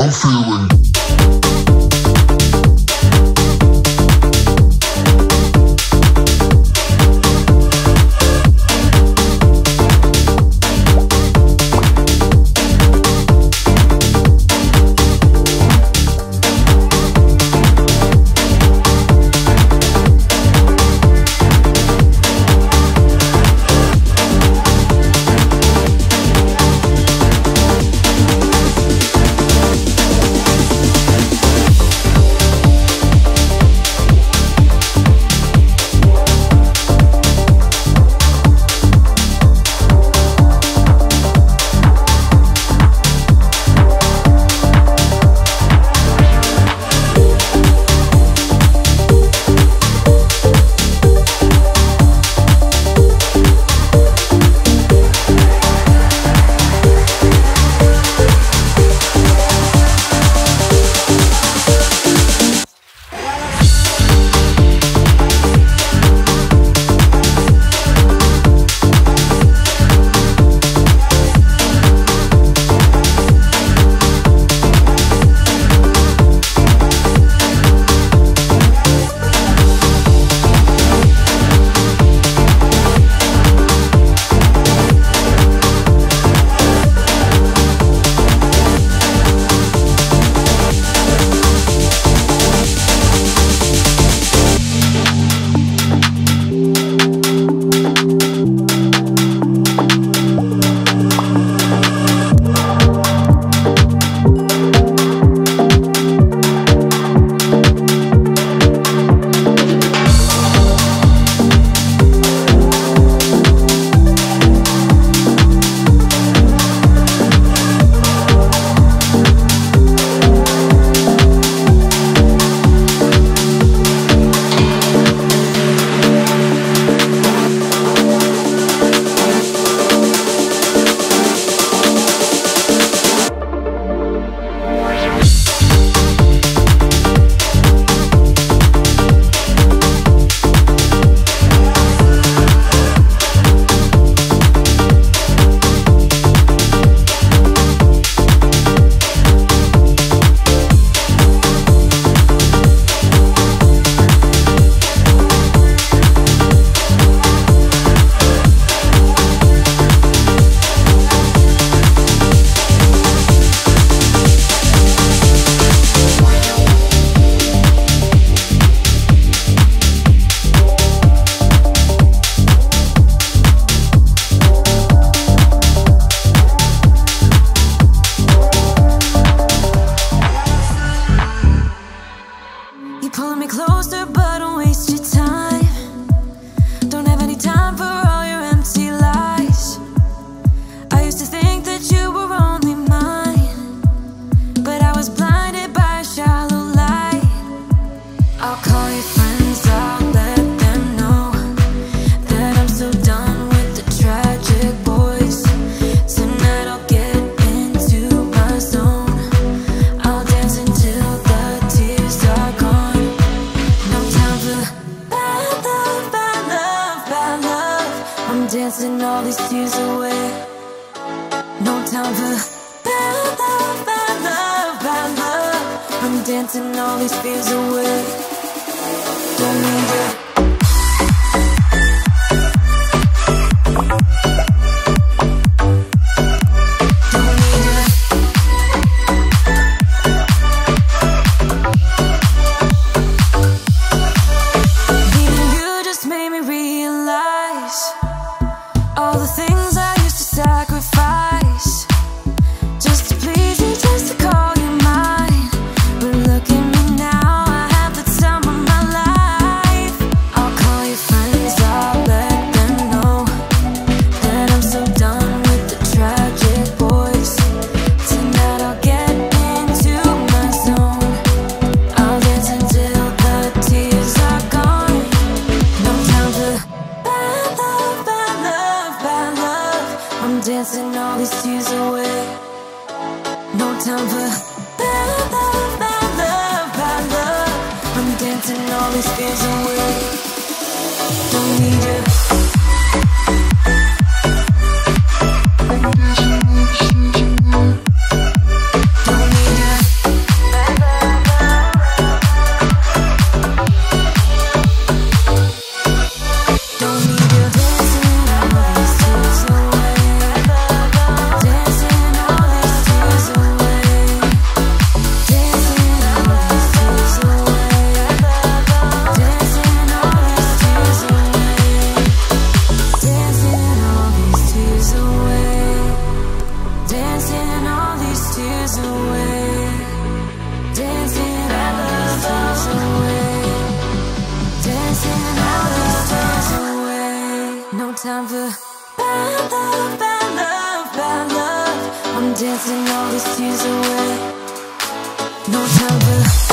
I'm feeling. down bad love, bad love, bad love. I'm dancing all these fears away. Don't need you. time for love, love, love, bad love. I'm dancing all these fears away. Don't need you. Time for bad love, bad love, bad love. I'm dancing all these tears away. No time for